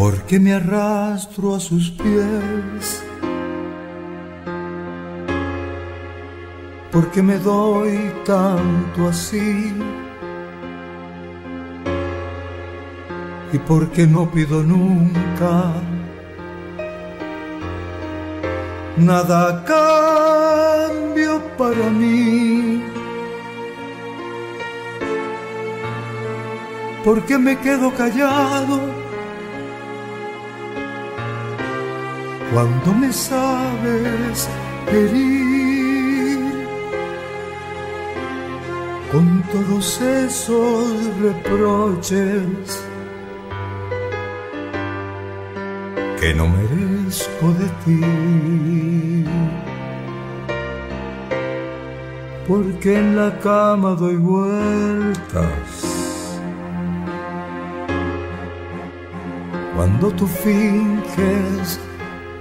porque me arrastro a sus pies, porque me doy tanto así, y porque no pido nunca nada a cambio para mí. Porque me quedo callado cuando me sabes herir con todos esos reproches que no merezco de ti. Porque en la cama doy vueltas. Cuando tú finges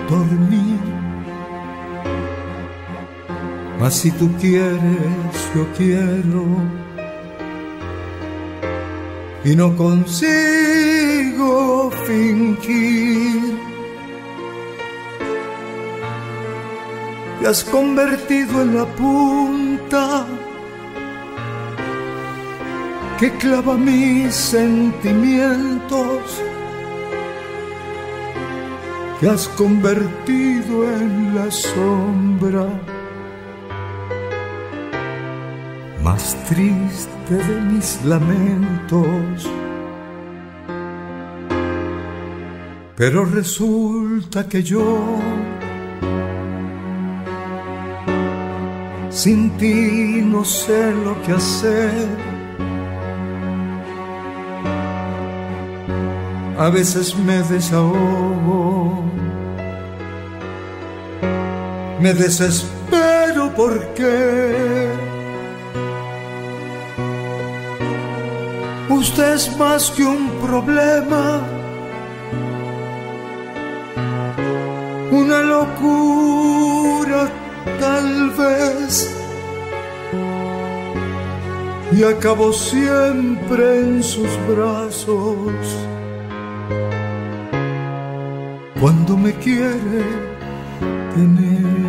dormir. Mas si tú quieres, yo quiero. Y no consigo fingir. Te has convertido en la punta que clava mis sentimientos te has convertido en la sombra más triste de mis lamentos. Pero resulta que yo sin ti no sé lo que hacer. A veces me desahogo. Me desespero porque usted es más que un problema, una locura tal vez. Y acabo siempre en sus brazos cuando me quiere tener.